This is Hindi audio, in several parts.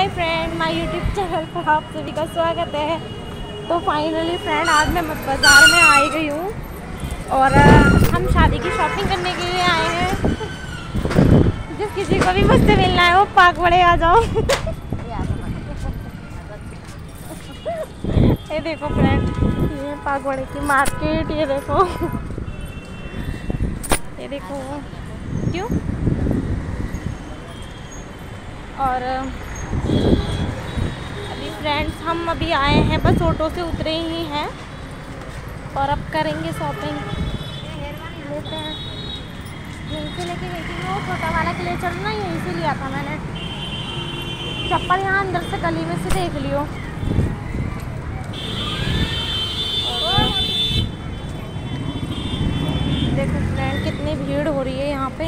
Hi friend, my YouTube channel पर आप सभी का स्वागत है। तो फाइनली फ्रेंड, आज मैं बाज़ार में आई गई हूँ और हम शादी की शॉपिंग करने के लिए आए हैं। जिस किसी को भी मुझसे मिलना है, वो पाक बड़े आ जाओ। ये देखो फ्रेंड ये पाक बड़े की मार्केट ये देखो। ये देखो। क्यों? और अभी फ्रेंड्स हम अभी आए हैं, बस ऑटो से उतरे ही हैं। और अब करेंगे शॉपिंग लेते हैं यहीं से लेके गई थी वो छोटा वाला क्लेचर ना यहीं से लिया था मैंने। चप्पल यहाँ अंदर से गली में से देख लियो। देखो फ्रेंड कितनी भीड़ हो रही है यहाँ पे।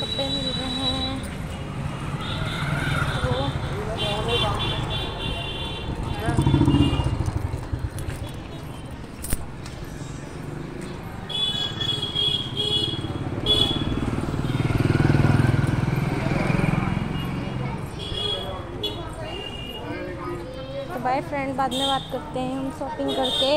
कपड़े मिल रहे हैं। तो बाय फ्रेंड बाद में बात करते हैं, हम शॉपिंग करके।